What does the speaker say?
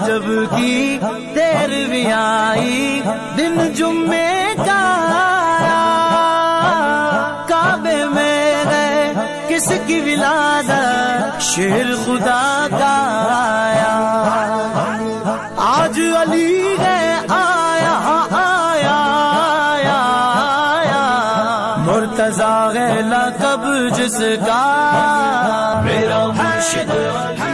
رجب کی تیرویں آئی، دن جمعے کا کعبے میں گئے کس کی ولادت؟ شیر خدا کا آیا۔ آج علی ہے، آیا آیا آیا آیا۔ مرتضی لقب جس کا میرا مرشد علی۔